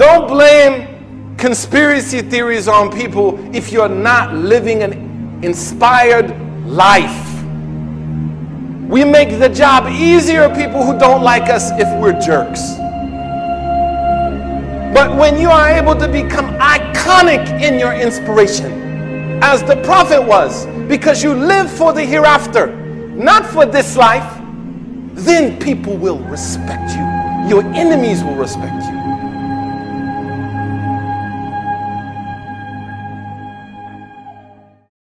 Don't blame conspiracy theories on people if you're not living an inspired life. We make the job easier people who don't like us if we're jerks. But when you are able to become iconic in your inspiration, as the prophet was, because you live for the hereafter, not for this life, then people will respect you. Your enemies will respect you.